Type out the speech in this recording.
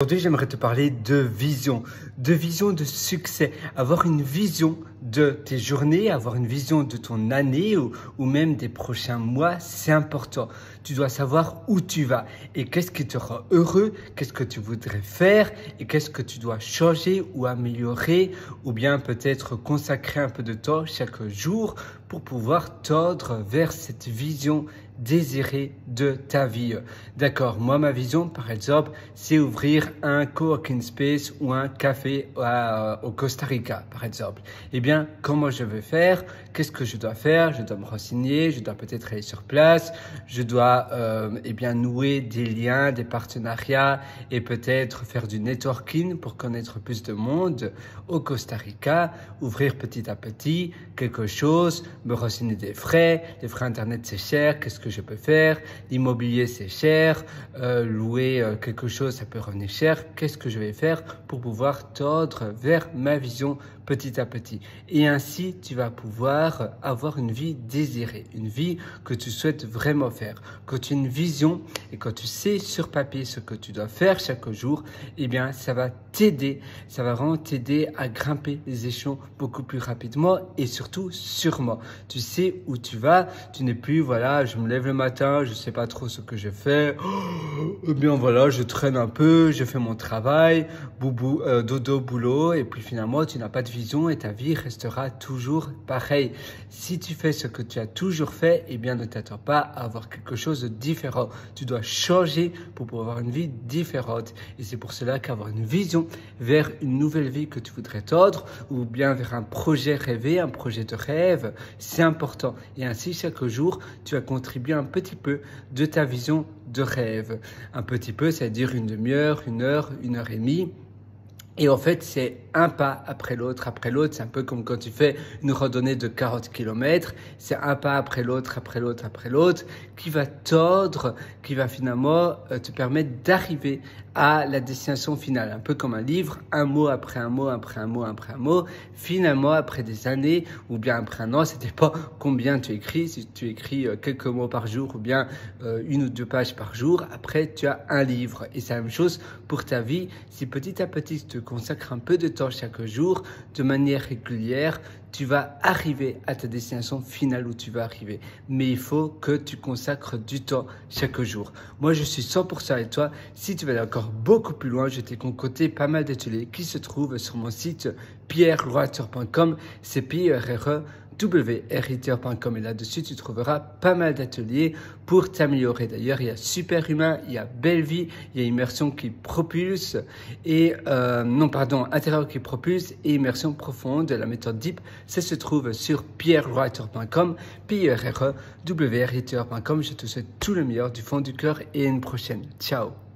Aujourd'hui, j'aimerais te parler de vision, de vision de succès, avoir une vision de tes journées, avoir une vision de ton année ou, même des prochains mois, c'est important. Tu dois savoir où tu vas et qu'est-ce qui te rend heureux, qu'est-ce que tu voudrais faire et qu'est-ce que tu dois changer ou améliorer ou bien peut-être consacrer un peu de temps chaque jour pour pouvoir tordre vers cette vision désirée de ta vie. D'accord, moi ma vision par exemple, c'est ouvrir un coworking space ou un café au Costa Rica par exemple. Eh comment je vais faire Qu'est-ce que je dois faire Je dois me renseigner, je dois peut-être aller sur place, je dois euh, eh bien nouer des liens, des partenariats et peut-être faire du networking pour connaître plus de monde au Costa Rica, ouvrir petit à petit quelque chose, me renseigner des frais, les frais internet c'est cher, qu'est-ce que je peux faire L'immobilier c'est cher, euh, louer euh, quelque chose ça peut revenir cher, qu'est-ce que je vais faire pour pouvoir tordre vers ma vision petit à petit. Et ainsi, tu vas pouvoir avoir une vie désirée, une vie que tu souhaites vraiment faire. Quand tu as une vision et quand tu sais sur papier ce que tu dois faire chaque jour, eh bien, ça va t'aider, ça va vraiment t'aider à grimper les échelons beaucoup plus rapidement et surtout sûrement. Tu sais où tu vas, tu n'es plus, voilà, je me lève le matin, je sais pas trop ce que je fais, eh bien voilà, je traîne un peu, je fais mon travail, boubou, euh, dodo, boulot, et puis finalement, tu n'as pas de vision et ta vie restera toujours pareille. Si tu fais ce que tu as toujours fait, eh bien, ne t'attends pas à avoir quelque chose de différent. Tu dois changer pour pouvoir avoir une vie différente. Et c'est pour cela qu'avoir une vision vers une nouvelle vie que tu voudrais tordre ou bien vers un projet rêvé, un projet de rêve, c'est important. Et ainsi, chaque jour, tu vas contribuer un petit peu de ta vision de rêve. Un petit peu, c'est-à-dire une demi-heure, une heure, une heure et demie. Et en fait, c'est un pas après l'autre, après l'autre. C'est un peu comme quand tu fais une randonnée de 40 km. C'est un pas après l'autre, après l'autre, après l'autre, qui va tordre, qui va finalement euh, te permettre d'arriver à la destination finale. Un peu comme un livre, un mot après un mot, après un mot, après un mot. Finalement, après des années, ou bien après un an, ça dépend combien tu écris. Si tu écris euh, quelques mots par jour, ou bien euh, une ou deux pages par jour, après tu as un livre. Et c'est la même chose pour ta vie. Si petit à petit tu consacres un peu de temps chaque jour, de manière régulière, tu vas arriver à ta destination finale où tu vas arriver. Mais il faut que tu consacres du temps chaque jour. Moi, je suis 100% avec toi. Si tu veux aller encore beaucoup plus loin, je t'ai concocté pas mal d'ateliers qui se trouvent sur mon site pierreroateur.com. C'est p r r e writer.com et là-dessus tu trouveras pas mal d'ateliers pour t'améliorer. D'ailleurs, il y a Super Humain, il y a Belle Vie, il y a Immersion qui propulse et euh, non pardon, intérieur qui propulse et Immersion profonde de la méthode Deep. Ça se trouve sur pierrewriter.com, p r r e w Je te souhaite tout le meilleur du fond du cœur et une prochaine. Ciao.